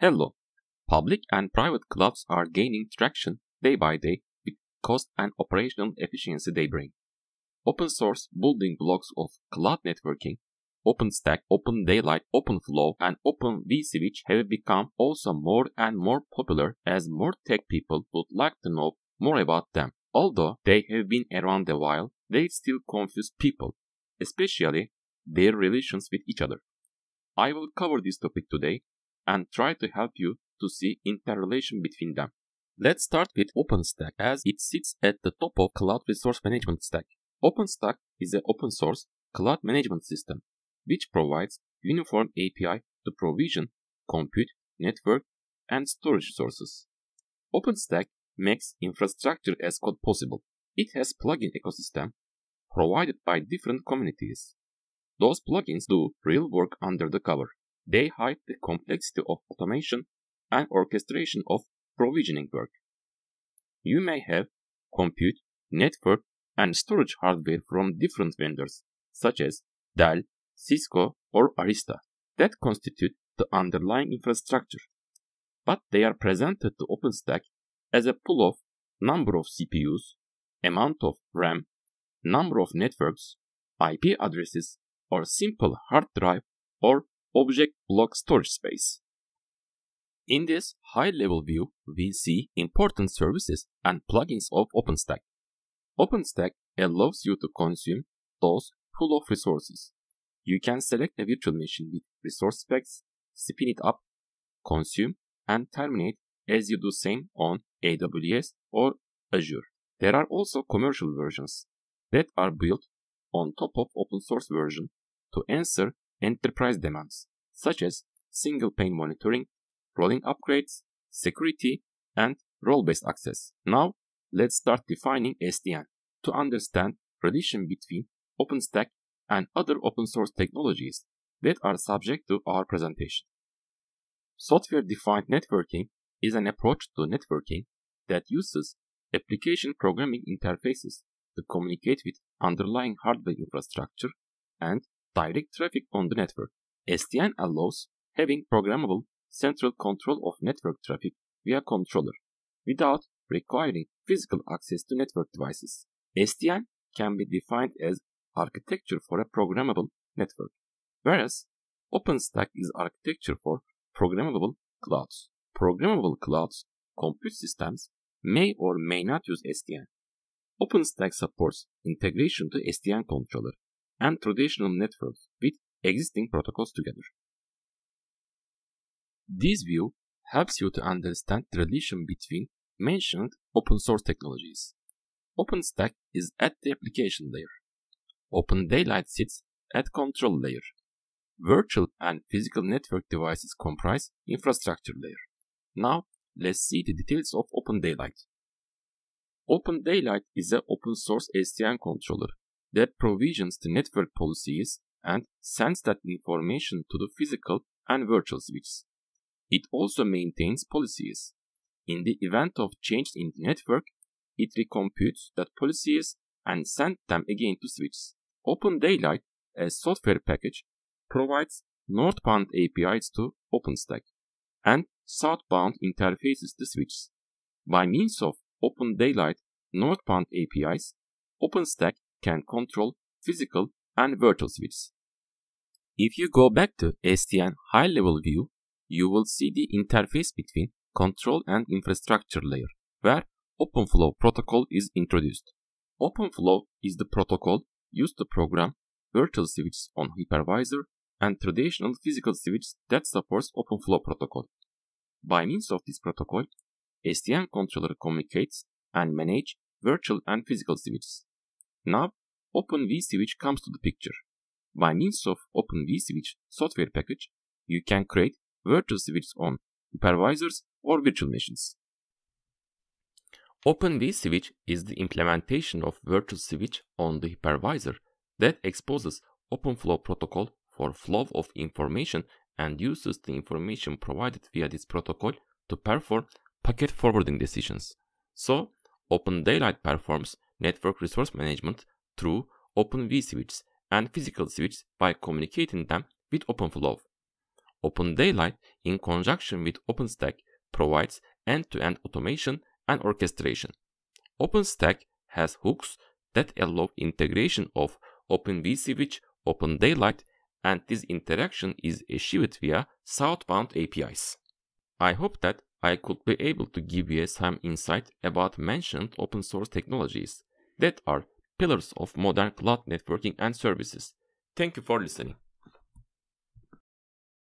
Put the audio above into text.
Hello. Public and private clouds are gaining traction day by day with cost and operational efficiency they bring. Open source building blocks of cloud networking, OpenStack, Open Daylight, OpenFlow, and Open vSwitch have become also more and more popular as more tech people would like to know more about them. Although they have been around a while, they still confuse people, especially their relations with each other. I will cover this topic today and try to help you to see interrelation between them. Let's start with OpenStack as it sits at the top of cloud resource management stack. OpenStack is an open source cloud management system which provides uniform API to provision, compute, network, and storage resources. OpenStack makes infrastructure as code possible. It has plugin ecosystem provided by different communities. Those plugins do real work under the cover. They hide the complexity of automation and orchestration of provisioning work. You may have compute, network, and storage hardware from different vendors, such as Dell, Cisco, or Arista, that constitute the underlying infrastructure. But they are presented to OpenStack as a pool of number of CPUs, amount of RAM, number of networks, IP addresses, or simple hard drive or object block storage space. In this high-level view, we see important services and plugins of OpenStack. OpenStack allows you to consume those pool of resources. You can select a virtual machine with resource specs, spin it up, consume, and terminate as you do same on AWS or Azure. There are also commercial versions that are built on top of open source version to answer enterprise demands, such as single pane monitoring, rolling upgrades, security, and role-based access. Now, let's start defining SDN to understand relation between OpenStack and other open source technologies that are subject to our presentation. Software-defined networking is an approach to networking that uses application programming interfaces to communicate with underlying hardware infrastructure and direct traffic on the network. SDN allows having programmable central control of network traffic via controller without requiring physical access to network devices. SDN can be defined as architecture for a programmable network, whereas OpenStack is architecture for programmable clouds. Programmable clouds compute systems may or may not use SDN. OpenStack supports integration to SDN controller and traditional networks with existing protocols together. This view helps you to understand the relation between mentioned open source technologies. OpenStack is at the application layer. Open Daylight sits at control layer. Virtual and physical network devices comprise infrastructure layer. Now, let's see the details of Open Daylight. Open Daylight is an open source SDN controller that provisions the network policies and sends that information to the physical and virtual switches. It also maintains policies. In the event of change in the network, it recomputes that policies and sends them again to switches. Open Daylight, a software package, provides northbound APIs to OpenStack and southbound interfaces to switches. By means of Open Daylight northbound APIs, OpenStack can control physical and virtual switches. If you go back to SDN high-level view, you will see the interface between control and infrastructure layer, where OpenFlow protocol is introduced. OpenFlow is the protocol used to program virtual switches on hypervisor and traditional physical switches that supports OpenFlow protocol. By means of this protocol, SDN controller communicates and manage virtual and physical switches. Now, Open vSwitch comes to the picture. By means of Open vSwitch software package, you can create virtual switches on hypervisors or virtual machines. Open vSwitch is the implementation of virtual switch on the hypervisor that exposes OpenFlow protocol for flow of information and uses the information provided via this protocol to perform packet forwarding decisions. So, Open Daylight performs network resource management through Open vSwitches and physical switches by communicating them with OpenFlow. Open Daylight, in conjunction with OpenStack, provides end-to-end automation and orchestration. OpenStack has hooks that allow integration of Open vSwitch, Open Daylight, and this interaction is achieved via southbound APIs. I hope that I could be able to give you some insight about mentioned open source technologies that are pillars of modern cloud networking and services. Thank you for listening.